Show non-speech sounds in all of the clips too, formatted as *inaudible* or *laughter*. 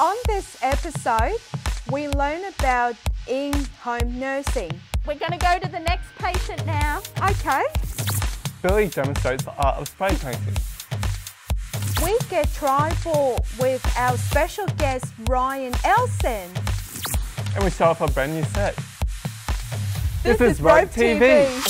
On this episode, we learn about in-home nursing. We're going to go to the next patient now. Okay, Billy demonstrates the art of spray painting. we get tribal with our special guest Ryan Elson. And we show off our brand new set. This, is Rope TV. Hey,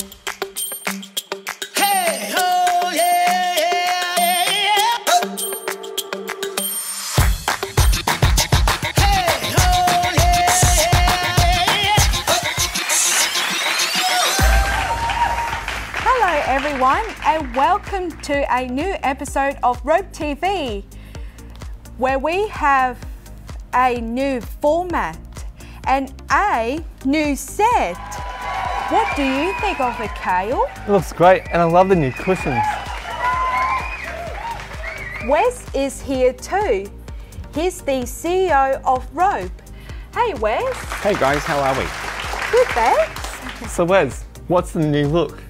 everyone, and welcome to a new episode of Rope TV, where we have a new format and a new set. What do you think of it, Kale? It looks great and I love the new cushions. Wes is here too. He's the CEO of Rope. Hey, Wes. Hey guys, how are we? Good, thanks. So Wes, what's the new look?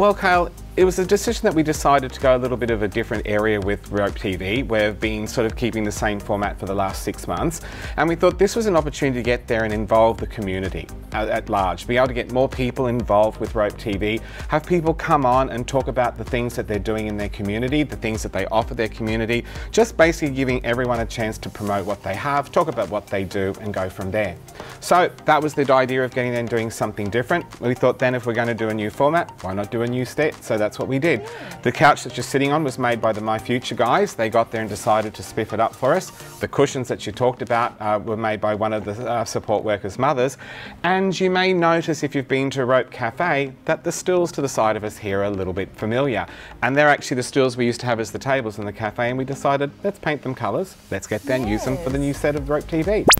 Well, Kyle, it was a decision that we decided to go a little bit of a different area with Rope TV. We've been sort of keeping the same format for the last six months, and we thought this was an opportunity to get there and involve the community at, at large, be able to get more people involved with Rope TV, have people come on and talk about the things that they're doing in their community, the things that they offer their community, just basically giving everyone a chance to promote what they have, talk about what they do, and go from there. So that was the idea of getting in and doing something different. We thought then if we're going to do a new format, why not do a new set? So that's what we did. The couch that you're sitting on was made by the My Future guys. They got there and decided to spiff it up for us. The cushions that you talked about uh, were made by one of the uh, support workers' mothers. And you may notice if you've been to Rope Cafe that the stools to the side of us here are a little bit familiar. And they're actually the stools we used to have as the tables in the cafe and we decided let's paint them colours. Let's get there and use them for the new set of Rope TV. *laughs*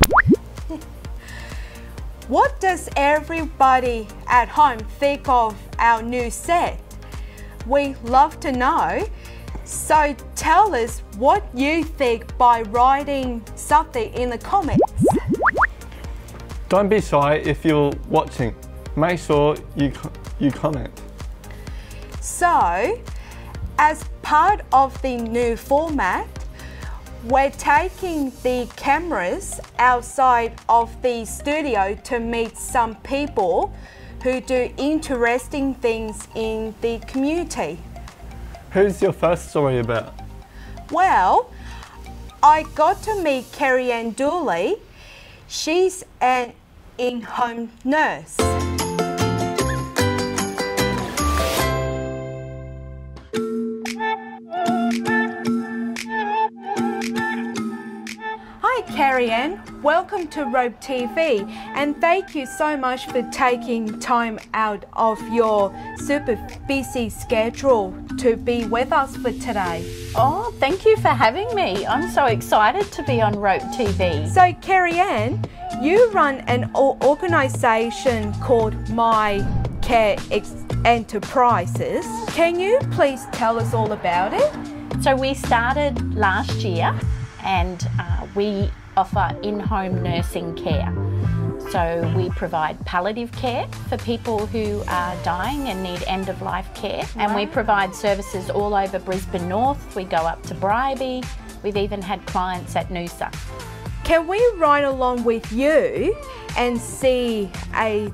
What does everybody at home think of our new set? We love to know. So tell us what you think by writing something in the comments. Don't be shy if you're watching. Make sure you, you comment. So, as part of the new format, we're taking the cameras outside of the studio to meet some people who do interesting things in the community. Who's your first story about? Well, I got to meet Kerri-Anne Dooley. She's an in home nurse. Kerri-Anne. Welcome to Rope TV, and thank you so much for taking time out of your super busy schedule to be with us for today. Oh, thank you for having me. I'm so excited to be on Rope TV. So, Kerri-Anne, you run an organisation called My Care Ex- Enterprises. Can you please tell us all about it? So, we started last year and uh, we offer in home nursing care. So, we provide palliative care for people who are dying and need end of life care. And we provide services all over Brisbane North. We go up to Bribie. We've even had clients at Noosa. Can we ride along with you and see a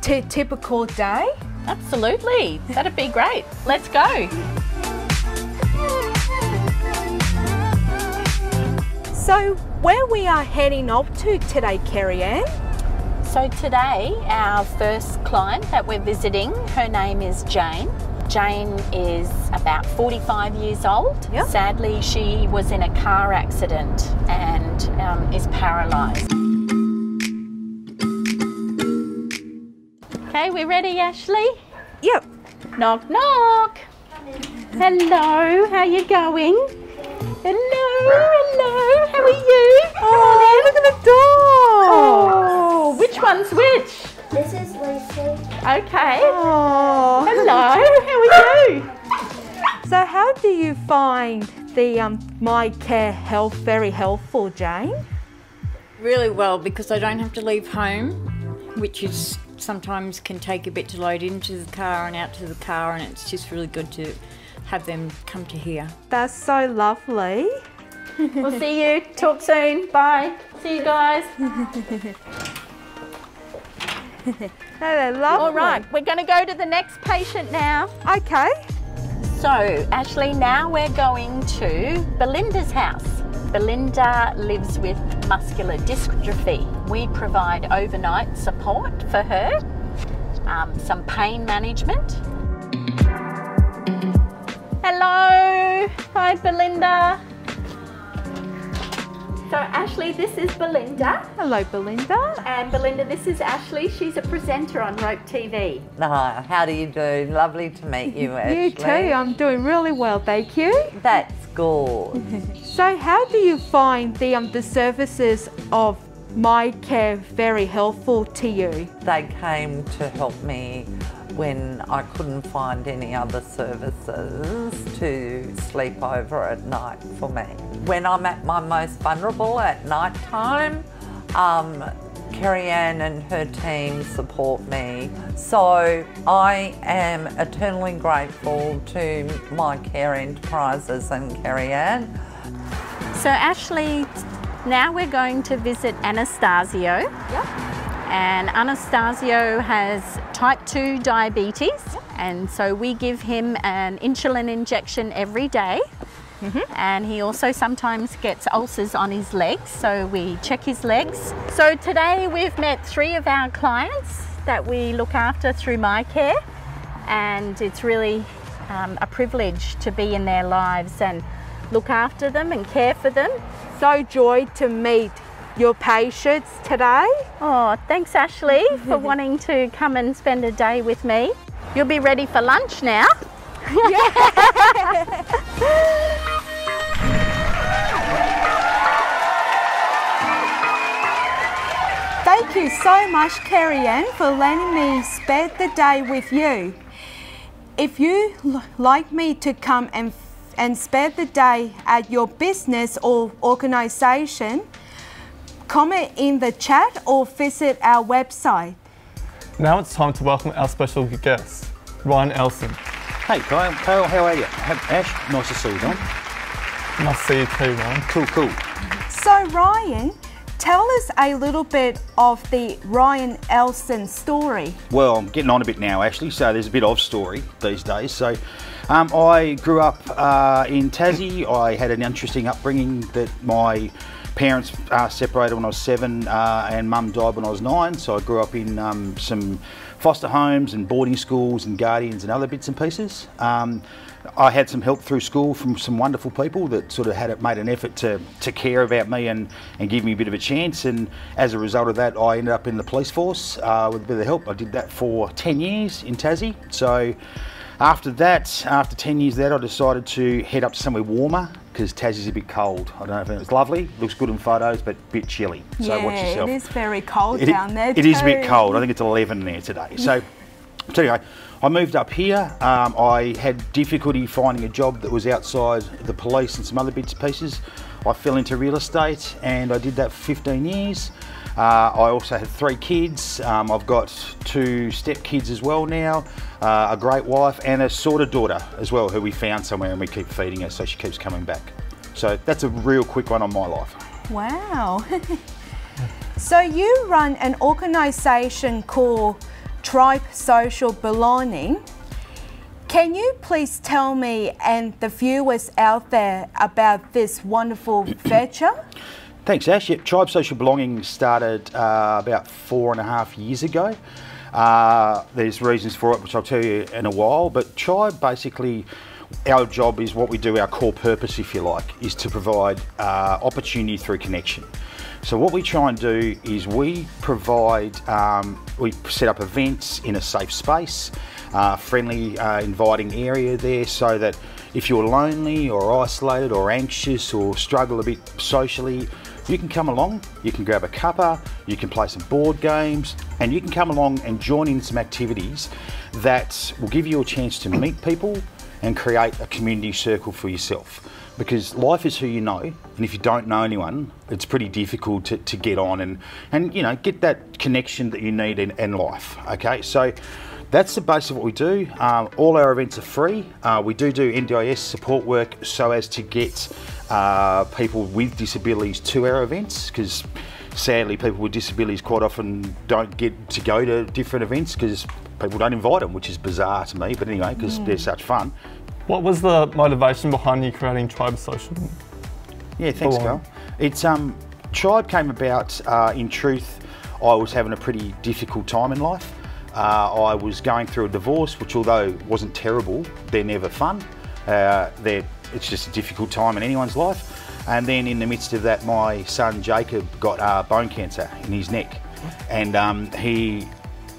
typical day? Absolutely. That'd be great. Let's go. So, where we are heading off to today, Kerri-Anne? So today, our first client that we're visiting, her name is Jane. Jane is about 45 years old. Yep. Sadly, she was in a car accident and um, is paralysed. Okay, we're ready, Ashley? Yep. Knock, knock. Hello, how you going? Hello, hello, how are you? Oh, look at the dog. Oh, which one's which? This is Lucy. Okay. Oh. Hello, *laughs* how are you? So, how do you find the um, My Care Health very helpful, Jane? really well because I don't have to leave home, which is sometimes can take a bit to load into the car and out to the car, and it's just really good to have them come to here. That's so lovely. *laughs* We'll see you. Talk soon. Bye. See you guys. *laughs* They're lovely. All right, we're going to go to the next patient now. Okay. So, Ashley, now we're going to Belinda's house. Belinda lives with muscular dystrophy. We provide overnight support for her, um, some pain management. Hello, hi Belinda. So, Ashley, this is Belinda. Hello, Belinda. And Belinda, this is Ashley. She's a presenter on Rope TV. Hi, how do you do? Lovely to meet you, Ashley. *laughs* You too. I'm doing really well, thank you. That's good. *laughs* So, how do you find the um, the services of My Care very helpful to you? they came to help me when I couldn't find any other services to sleep over at night for me. When I'm at my most vulnerable at night time, um, Kerri-Anne and her team support me. So I am eternally grateful to my care enterprises and Kerri-Anne. So, Ashley, now we're going to visit Anastasio. And Anastasio has type 2 diabetes, and so we give him an insulin injection every day. And he also sometimes gets ulcers on his legs, so we check his legs. So today we've met three of our clients that we look after through MyCare, and it's really um, a privilege to be in their lives and look after them and care for them. So joy to meet your patients today. Oh, thanks, Ashley, for *laughs* wanting to come and spend a day with me. You'll be ready for lunch now. *laughs* Thank you so much, Kerri-Anne, for letting me spend the day with you. If you like me to come and, and spend the day at your business or organization, comment in the chat or visit our website. Now it's time to welcome our special guest, Ryan Elson. Hey Kyle, Kyle, how are you? Ash, nice to see you, Don. Nice to see you too, Ryan. Cool, cool. So, Ryan, tell us a little bit of the Ryan Elson story. Well, I'm getting on a bit now, Ashley, so there's a bit of story these days. So, um, I grew up uh, in Tassie. I had an interesting upbringing that my parents uh, separated when I was seven uh, and mum died when I was nine. So, I grew up in um, some foster homes and boarding schools and guardians and other bits and pieces. Um, I had some help through school from some wonderful people that sort of had it, made an effort to, to care about me and, and give me a bit of a chance. And as a result of that, I ended up in the police force uh, with a bit of help. I did that for 10 years in Tassie. So after that, after 10 years that, I decided to head up to somewhere warmer because Tassie's a bit cold. I don't know if it's lovely, looks good in photos, but a bit chilly. So watch yeah, yourself. it is very cold It- down there. It is a bit cold. I think it's 11 there today. So, so anyway, I moved up here. Um, I had difficulty finding a job that was outside the police and some other bits and pieces. I fell into real estate and I did that for 15 years. Uh, I also have three kids. Um, I've got two stepkids as well now, uh, a great wife, and a sort of daughter as well, who we found somewhere and we keep feeding her, so she keeps coming back. So that's a real quick one on my life. Wow. *laughs* so you run an organization called Tribe Social Belonging. Can you please tell me and the viewers out there about this wonderful *coughs* venture? Thanks, Ash. Yep, Tribe Social Belonging started uh, about four and a half years ago. Uh, there's reasons for it, which I'll tell you in a while. But Tribe basically, our job is what we do, our core purpose, if you like, is to provide uh, opportunity through connection. So what we try and do is we provide, um, we set up events in a safe space, uh, friendly, uh, inviting area there, so that if you're lonely or isolated or anxious or struggle a bit socially, you can come along, you can grab a cuppa, you can play some board games, and you can come along and join in some activities that will give you a chance to meet people and create a community circle for yourself. Because life is who you know, and if you don't know anyone, it's pretty difficult to, to get on and, and you know get that connection that you need in, in life. Okay, so that's the base of what we do. Um, all our events are free. Uh, we do do NDIS support work so as to get uh, people with disabilities to our events because sadly people with disabilities quite often don't get to go to different events because people don't invite them, which is bizarre to me. But anyway, because they're such fun. What was the motivation behind you creating Tribe Social? Yeah, thanks, Full. Carl. It's um, Tribe came about. Uh, in truth, I was having a pretty difficult time in life. Uh, I was going through a divorce, which although wasn't terrible, they're never fun. Uh, they're, it's just a difficult time in anyone's life. And then in the midst of that, my son Jacob got uh, bone cancer in his neck, and um, he,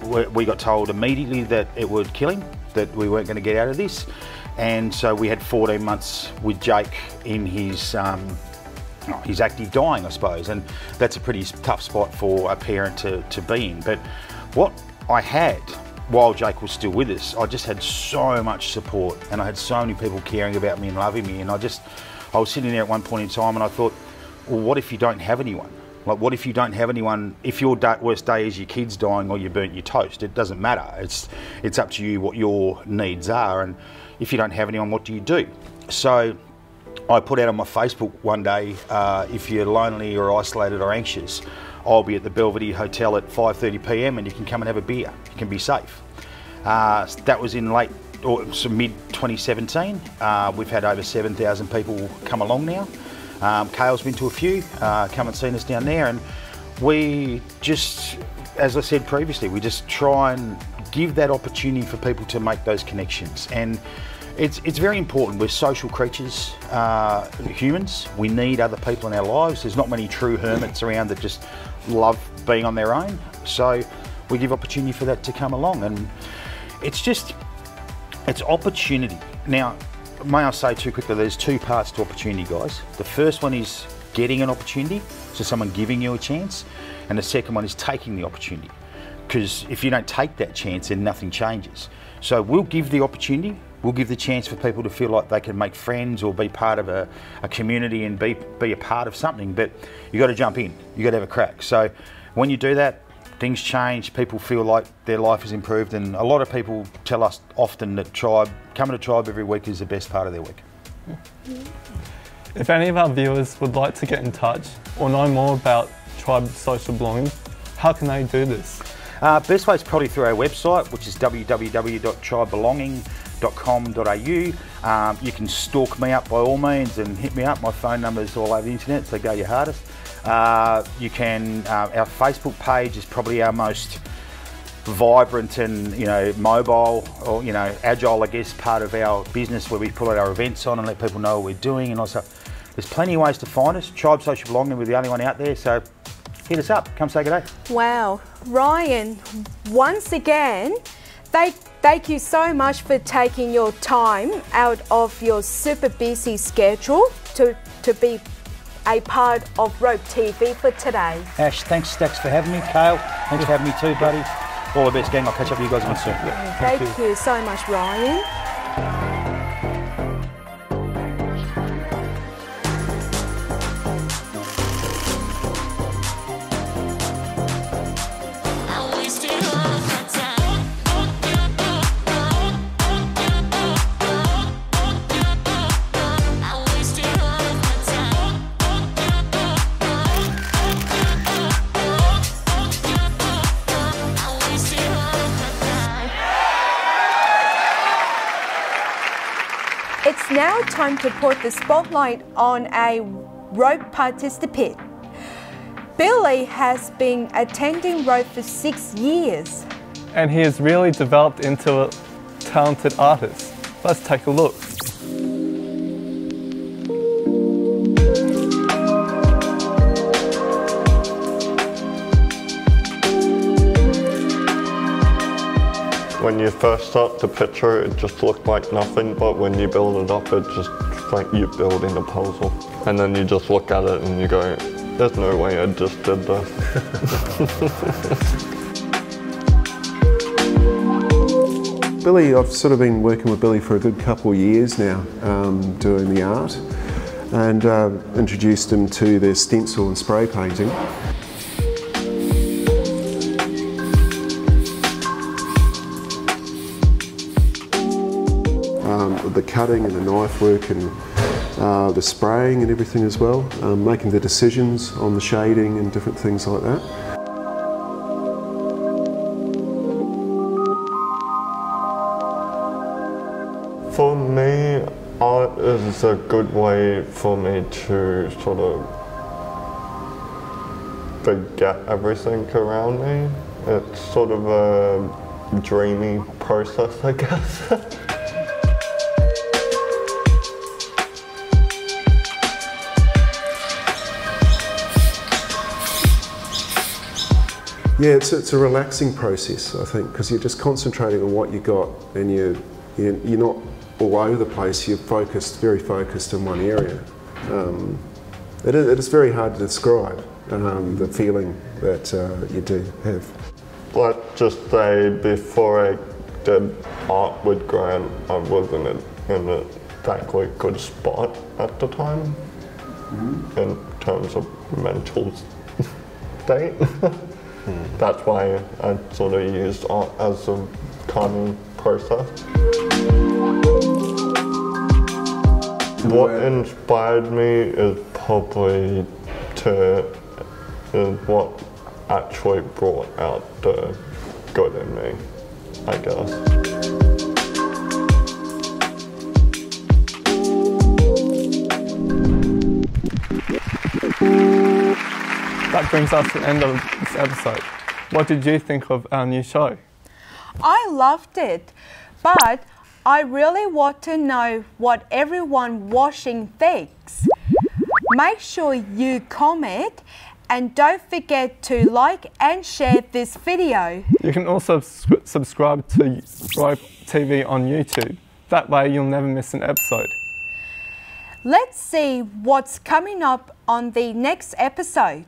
we got told immediately that it would kill him, that we weren't going to get out of this, and so we had 14 months with Jake in his um, oh, he's active dying, I suppose, and that's a pretty tough spot for a parent to, to be in. But what I had while Jake was still with us, I just had so much support and I had so many people caring about me and loving me. And I just, I was sitting there at one point in time and I thought, well, what if you don't have anyone? Like, what if you don't have anyone? If your worst day is your kids dying or you burnt your toast, it doesn't matter. It's it's up to you what your needs are, and if you don't have anyone, what do you do? So I put out on my Facebook one day, uh, if you're lonely or isolated or anxious, I'll be at the Belvedere Hotel at 5:30 p.m. and you can come and have a beer. You can be safe. Uh, that was in late or so mid 2017. Uh, we've had over 7,000 people come along now. Um, Kale's been to a few, uh, come and seen us down there, and we just, as I said previously, we just try and give that opportunity for people to make those connections. And it's, it's very important. We're social creatures, uh, humans. We need other people in our lives. There's not many true hermits around that just love being on their own. So we give opportunity for that to come along. And it's just, it's opportunity. Now, may I say too quickly, there's two parts to opportunity, guys. The first one is getting an opportunity, so someone giving you a chance, and the second one is taking the opportunity. Because if you don't take that chance, then nothing changes. So we'll give the opportunity, we'll give the chance for people to feel like they can make friends or be part of a, a community and be, be a part of something, but you got to jump in, you got to have a crack. So when you do that, things change, people feel like their life has improved, and a lot of people tell us often that Tribe, coming to Tribe every week is the best part of their week. If any of our viewers would like to get in touch or know more about Tribe Social Belonging, how can they do this? Uh, best way is probably through our website, which is www.tribebelonging.com.au. Um, you can stalk me up by all means and hit me up. My phone number is all over the internet, so go your hardest. Uh, you can. Uh, our Facebook page is probably our most vibrant and you know mobile or you know agile, I guess, part of our business where we put our events on and let people know what we're doing. And also, there's plenty of ways to find us. Tribe Social Belonging, we're the only one out there, so hit us up. Come say good day. Wow. Ryan, once again, thank, thank you so much for taking your time out of your super busy schedule to, to be a part of Rope TV for today. Ash, thanks Stacks for having me. Kale, thanks for having me too, buddy. All the best, gang. I'll catch up with you guys again soon. Thank, you so much, Ryan. Now time to put the spotlight on a rope participant. Billy has been attending rope for six years. And he has really developed into a talented artist. Let's take a look. When you first start the picture, it just looked like nothing, but when you build it up, it just like you're building a puzzle. And then you just look at it and you go, there's no way I just did this. *laughs* Billy, I've sort of been working with Billy for a good couple of years now, um, doing the art, and uh, introduced him to the stencil and spray painting. Um, the cutting and the knife work and uh, the spraying and everything as well, um, making the decisions on the shading and different things like that. For me, art is a good way for me to sort of forget everything around me. It's sort of a dreamy process, I guess. *laughs* Yeah, it's, it's a relaxing process, I think, because you're just concentrating on what you got and you, you, you're not all over the place, you're focused, very focused in one area. Um, it, is, it is very hard to describe um, the feeling that uh, you do have. Let's just say before I did art with Grant, I wasn't in a exactly good spot at the time in terms of mental *laughs* state. *laughs* That's why I sort of used art as a calming process. What inspired me is probably to is what actually brought out the good in me, I guess. That brings us to the end of this episode. What did you think of our new show? I loved it, but I really want to know what everyone watching thinks. Make sure you comment and don't forget to like and share this video. You can also subscribe to Rope TV on YouTube. That way you'll never miss an episode. Let's see what's coming up on the next episode.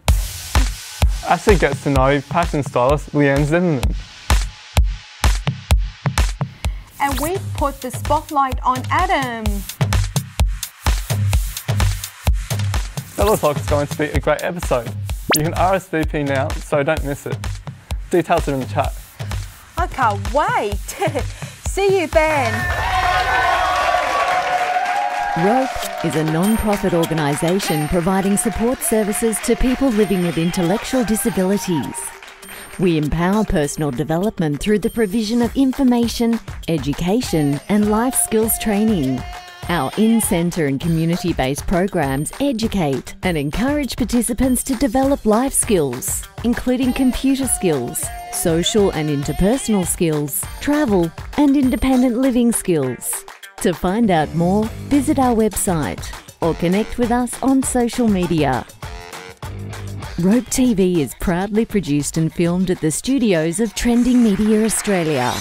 Ashley gets to know fashion stylist Leanne Zimmerman. And we put the spotlight on Adam. That looks like it's going to be a great episode. You can RSVP now, so don't miss it. Details are in the chat. I can't wait. *laughs* See you then. ROPE is a non profit organisation providing support services to people living with intellectual disabilities. We empower personal development through the provision of information, education, and life skills training. Our in centre and community based programs educate and encourage participants to develop life skills, including computer skills, social and interpersonal skills, travel, and independent living skills. To find out more, visit our website or connect with us on social media. Rope TV is proudly produced and filmed at the studios of Trending Media Australia.